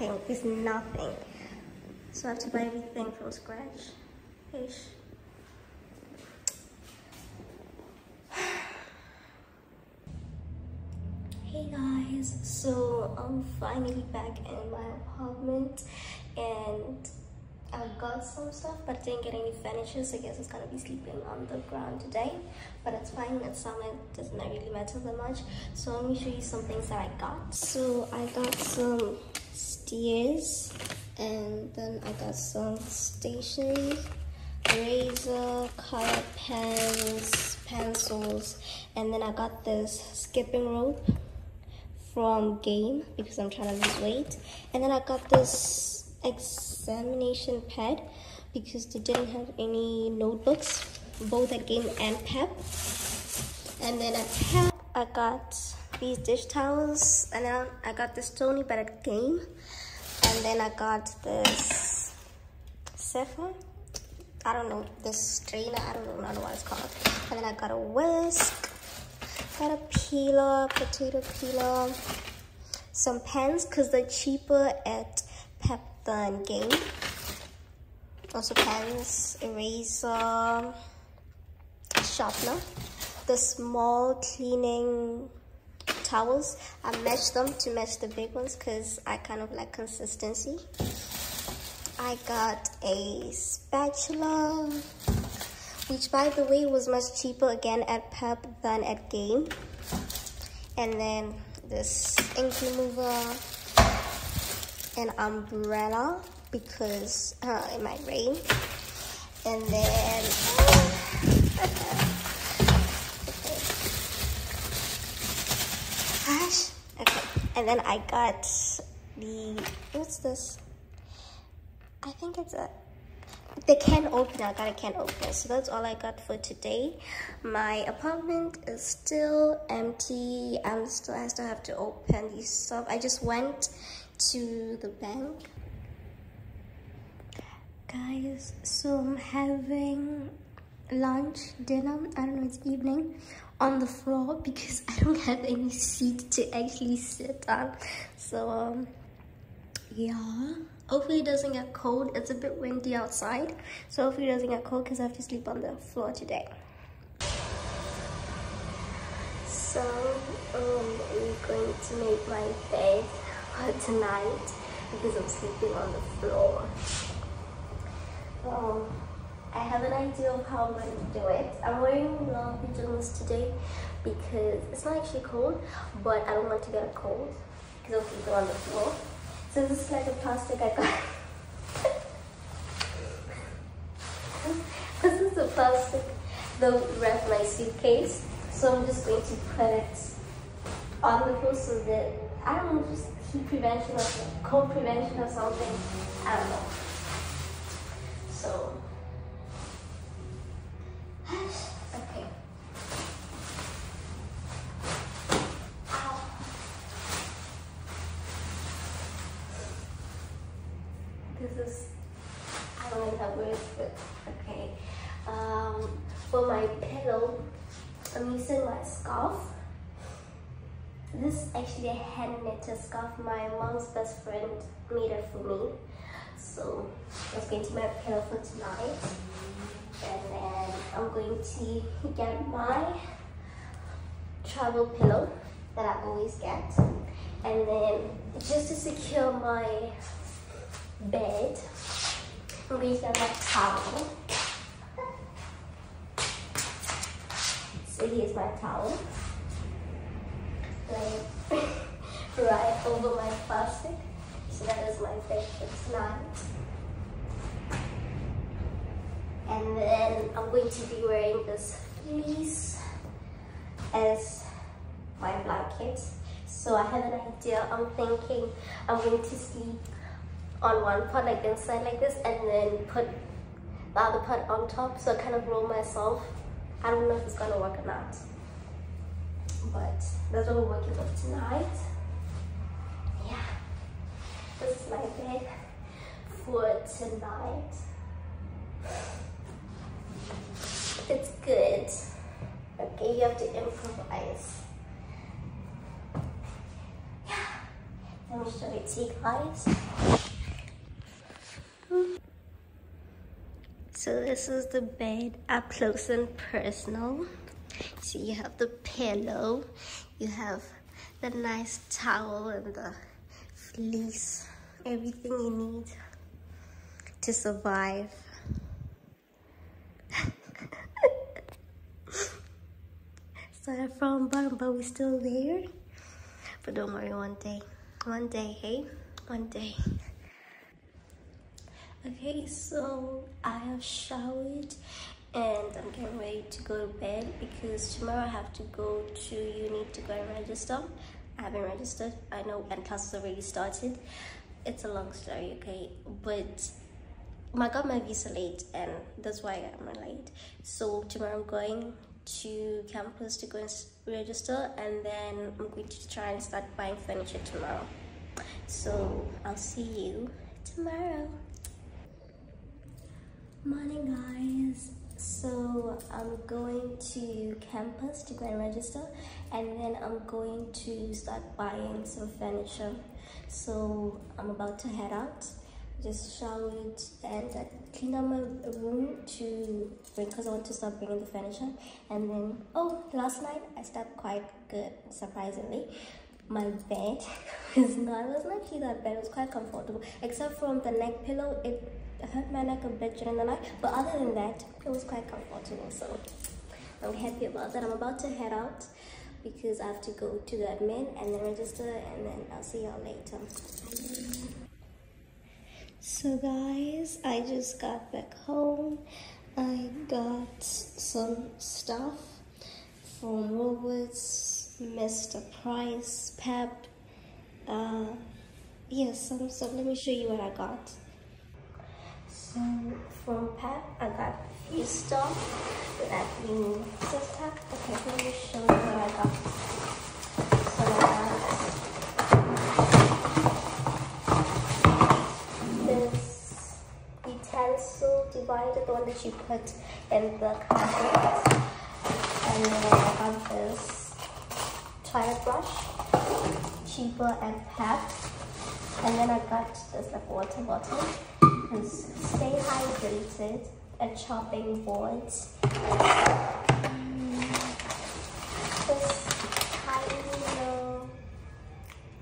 nothing. Nothing. So I have to buy everything from scratch. Ish. Hey guys, so I'm finally back in my apartment and I got some stuff but I didn't get any furniture so I guess it's gonna be sleeping on the ground today but it's fine, it's summer, it doesn't really matter that much so let me show you some things that I got so I got some stairs and then I got some stationery razor, color pens, pencils and then I got this skipping rope from Game because I'm trying to lose weight. And then I got this examination pad because they didn't have any notebooks, both at Game and Pep. And then at Pep, I got these dish towels. And then I got this Tony at Game. And then I got this Sephora. I don't know, this strainer, I don't know, I don't know what it's called. And then I got a whisk got a peeler, potato peeler, some pens because they're cheaper at Pep than Game. Also pens, eraser, sharpener, the small cleaning towels. I meshed them to match the big ones because I kind of like consistency. I got a spatula, which by the way was much cheaper again at Pep than at Game. And then this ink remover, an umbrella because uh, it might rain. And then, And then I got the, what's this? I think it's a the can opener. I got a can opener. So that's all i got for today. My apartment is still empty. I'm still i still have to open these stuff. I just went to the bank. Guys so i'm having lunch dinner. I don't know it's evening on the floor because i don't have any seat to actually sit on. So um yeah. Hopefully it doesn't get cold. It's a bit windy outside. So hopefully it doesn't get cold because i have to sleep on the floor today. So um i'm going to make my bed tonight because i'm sleeping on the floor. Um i have an idea of how i'm going to do it i'm wearing long pajamas today because it's not actually cold but i don't want to get a cold because i'm sleeping on the floor so this is like a plastic I got. this is a plastic that wrap my suitcase. So I'm just going to put it on the floor so that, I don't know, just heat prevention or cold prevention or something. I don't know. Scarf this is actually a hand knitted scarf my mom's best friend made it for me so that's going to my pillow for tonight and then I'm going to get my travel pillow that I always get and then just to secure my bed. I'm going to get my towel. Here's my towel. Like right over my plastic. So that is my bed for tonight. And then I'm going to be wearing this fleece as my blanket. So I have an idea. I'm thinking I'm going to sleep on one part like inside like this and then put the other part on top so I kind of roll myself I don't know if it's gonna work or not but that's what we're working with tonight yeah this is my bed for tonight It's good. Okay, you have to improvise. Yeah. Let me show it to you guys. So this is the bed up close and personal. So you have the pillow, you have the nice towel and the fleece, everything you need to survive. Started from bottom, but we're still there. But don't worry, one day, one day, hey, one day. Okay, so I have showered and I'm getting ready to go to bed because tomorrow I have to go to uni to go and register. I haven't registered, I know, and classes already started. It's a long story, okay, but I got my visa late and that's why I'm late. So tomorrow I'm going to campus to go and register and then I'm going to try and start buying furniture tomorrow. So I'll see you tomorrow. Morning guys. So I'm going to campus to go and register and then I'm going to start buying some furniture. So I'm about to head out. Just showered and uh, I cleaned up my room to bring because I want to start bringing the furniture. And then, oh, last night I slept quite good, surprisingly my bed was not, it was not actually that bad, it was quite comfortable. Except from the neck pillow, it hurt my neck a bit during the night. But other than that, it was quite comfortable. So I'm happy about that. I'm about to head out because I have to go to the admin and then register and then I'll see y'all later. So guys, I just got back home. I got some stuff from Woolworths Mr. Price, Pep. Uh, yes, some so let me show you what I got. So from Pep, I got few stuff that just have. Okay, let me show you what I got. So I got this utensil divider, the one that you put in the cabinet. And then I got this toilet brush, cheaper and Pep. And then I got this like water bottle and stay hydrated, a chopping board, this tiny little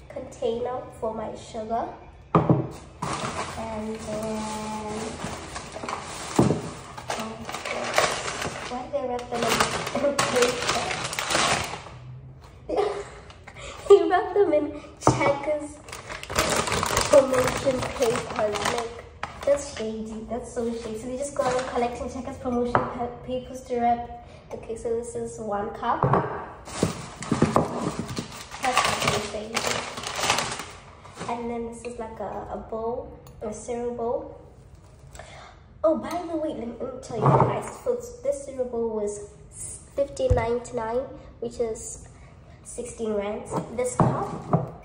container for my sugar, and then why they wrap them in paper? wrap them in checkers promotion papers. Like, that's shady. That's so shady. So they just go around collecting checkers promotion papers to wrap. Okay, so this is one cup. And then this is like a, a bowl, a cereal bowl. Oh, by the way, let me, tell you guys. So this cereal bowl was $15.99, which is 16 rands. This cup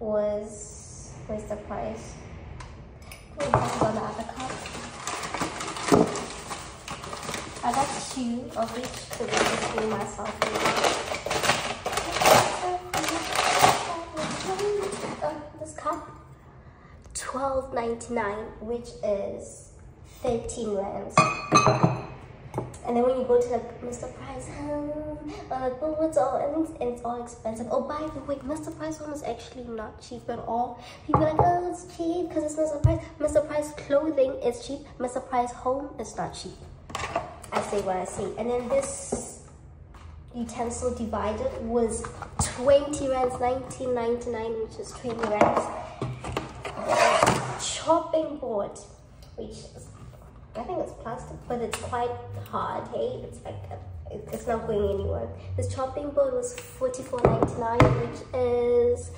was, where's the price? About the other cup. I got two of each just me myself. This cup, 12.99, which is 13 rands. And then when you go to like Mr. Price, um, I'm like, what's all? And it's, and it's all expensive. Oh, by the way, Mr. Price one is actually not cheap at all. People are like, oh, it's cheap because it's Mr. Price. Mr. Price clothing is cheap. Mr. Price home is not cheap. Say what I say. And then this utensil divider was 20 rands, 19.99, which is 20 rands. chopping board, which is I think it's plastic, but it's quite hard, hey? It's like, a, it's not going anywhere. This chopping board was $44.99, which is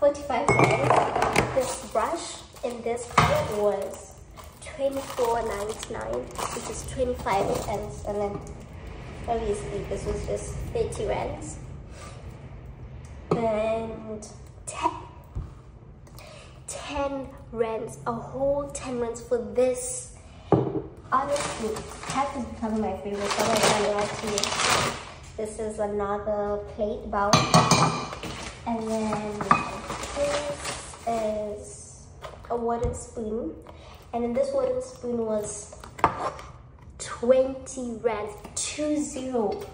45 dollars This brush in this color was $24.99, which is 25 cents. And then obviously this was just 30 rands. And 10, 10 rands, a whole 10 rands for this honestly, cat is becoming my favorite. So I'm gonna to. This is another plate bowl. And then this is a wooden spoon. And then this wooden spoon was 20 rand, 2-0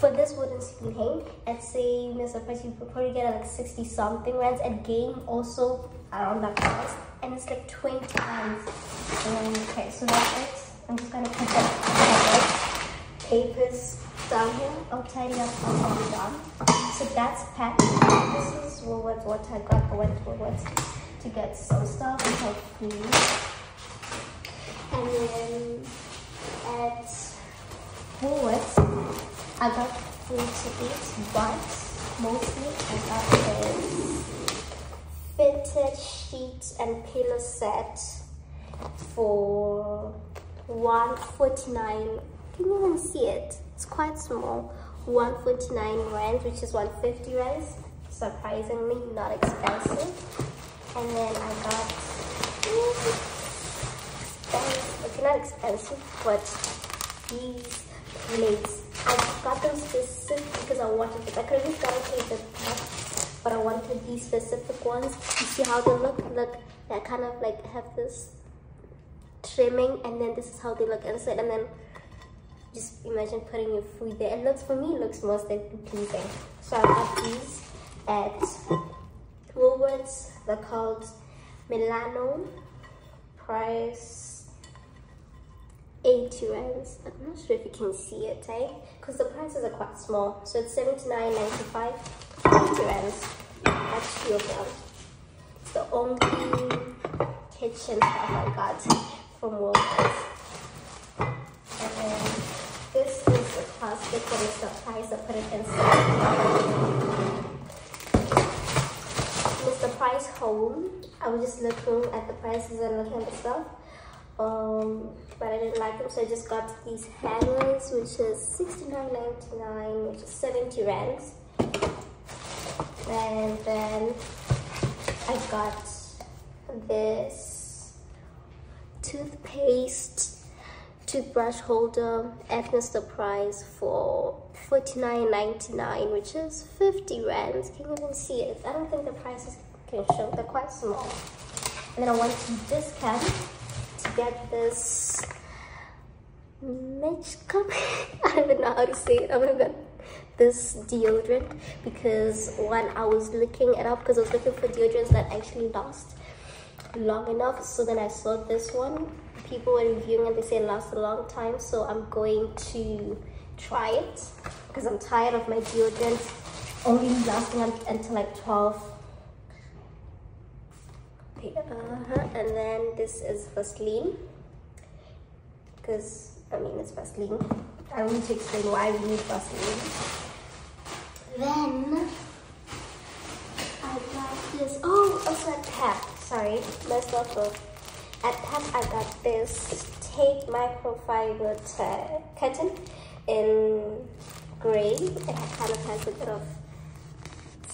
for this wooden spoon hey i'd say mr price you probably get like 60 something rands. At game also around that price. And it's like 20 rands and um, okay so that's it. I'm just gonna put the papers down here. I'll tidy up i'm done. So that's packed. This is what what i got i went what to get some stuff and food and then at Woolworths, I got food to eat, but mostly I got this fitted sheets and pillow set for 149 can you even see it? It's quite small. 149 rand which is 150 rand surprisingly not expensive and then i got it's not expensive, but these plates, I got them specific because I wanted them. I could have gotten the pack, but I wanted these specific ones. You see how they look? Look, they kind of like have this trimming, and then this is how they look inside, and then just imagine putting your food there. It looks, for me, it looks most pleasing. So I got these at Woolworths. They're called Milano. Price 80 rands. I'm not sure if you can see it, eh? Because the prices are quite small. So it's 79.95, 80 rands. Of them. It's the only kitchen stuff I got from Woolworths. And then this is the plastic for the Price. I put it inside. Price home. I was just looking at the prices and looking at the stuff um but i didn't like them so i just got these hangers which is 69.99 which is 70 rands and then i got this toothpaste toothbrush holder at Mr. Price for 49.99 which is 50 rands can you even see it i don't think the prices show they're quite small and then i went to this discount to get this Mitch I don't even know how to say it. I'm gonna get this deodorant because when I was looking it up because I was looking for deodorants that actually last long enough. So then I saw this one. People were reviewing and they say it lasts a long time. So I'm going to try it because I'm tired of my deodorant only lasting until like 12 uh -huh. and then this is Vaseline. Because I mean it's Vaseline. I need to explain why we need Vaseline? Then I got this oh also at Pep sorry messed up at Pep I got this tape microfiber curtain in gray. It kind of has a bit of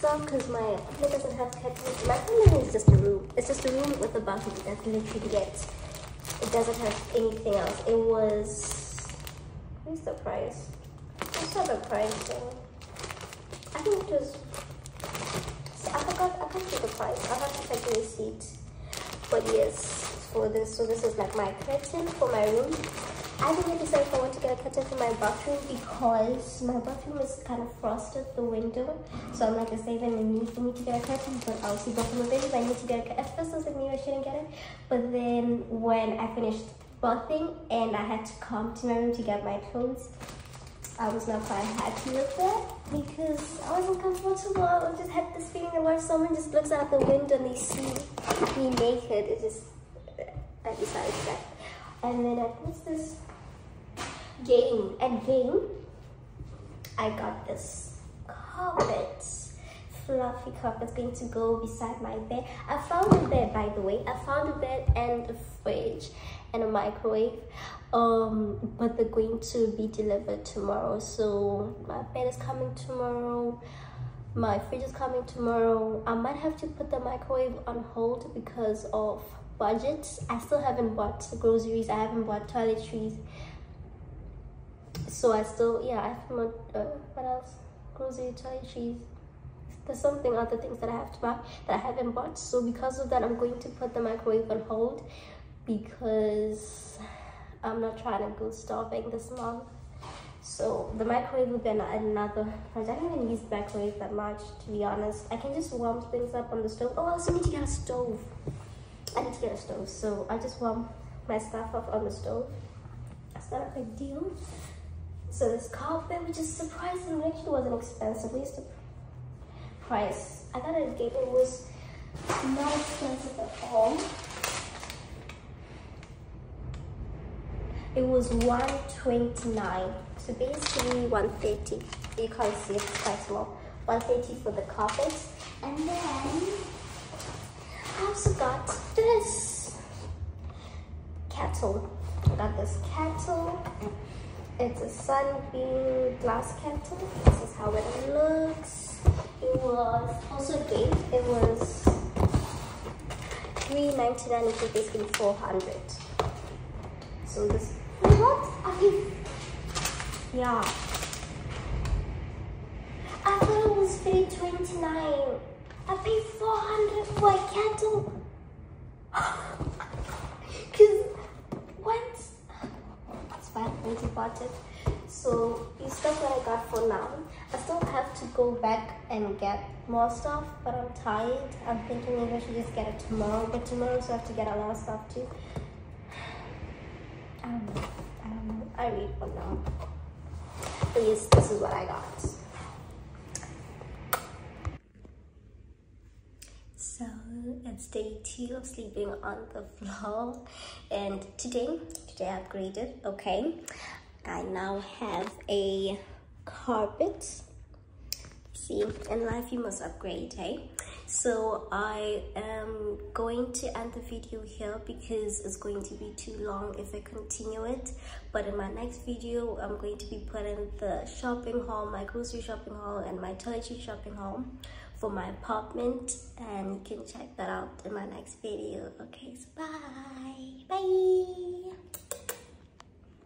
some because my apartment doesn't have curtains. My apartment is just a room. It's just a room with a bathroom. That's literally it. It doesn't have anything else. It was. What's the price? What's the price? I think it was. I forgot. I can't see the price. I'll have to check the receipt. But yes, for this. So this is like my curtain for my room. I didn't decide if I want to get a curtain for my bathroom because my bathroom is kind of frosted, the window. So I'm like, is there even a need for me to get a curtain? But I'll see bathroom if I need to get a curtain. At first I was like, maybe I shouldn't get it. But then when I finished bathing and I had to come to my room to get my clothes, I was not quite happy with that because I wasn't comfortable. I just had this feeling where someone just looks out the window and they see me naked. It just, I decided that. And then I what's this game. And game I got this carpet fluffy carpet going to go beside my bed. I found a bed by the way. I found a bed and a fridge and a microwave um but they're going to be delivered tomorrow. So my bed is coming tomorrow. My fridge is coming tomorrow. I might have to put the microwave on hold because of budget i still haven't bought groceries. I haven't bought toiletries so i still yeah i have bought uh, what else? Grocery cheese. there's something other things that i have to buy that i haven't bought. So because of that i'm going to put the microwave on hold because i'm not trying to go starving this month. So the microwave will be another i don't even use the microwave that much to be honest. I can just warm things up on the stove. Oh i also need to get a stove. I need to get a stove. So i just warm my stuff up on the stove. That's not a big deal so this carpet which is surprisingly actually wasn't expensive. We used to price. I thought it gave it was not expensive at all. It was 129 so basically 130 you can't see it's quite small 130 for the carpet and then i also got this. Kettle. I got this kettle it's a sunbeam glass kettle this is how it looks it was also big it was 399 which is basically 400 so this what I yeah. I thought it was 329. I paid 400 for a kettle. Cause what? It's it. So the stuff that I got for now. I still have to go back and get more stuff, but I'm tired. I'm thinking maybe I should just get it tomorrow. But tomorrow so I have to get a lot of stuff too. I don't know. I don't know. I read for now please this is what I got so it's day two of sleeping on the floor. And today today I upgraded okay? I now have a carpet. See in life you must upgrade hey? So i am going to end the video here because it's going to be too long if i continue it. But in my next video i'm going to be putting the shopping haul my grocery shopping haul and my toiletry shopping haul for my apartment and you can check that out in my next video. Okay so bye. Bye.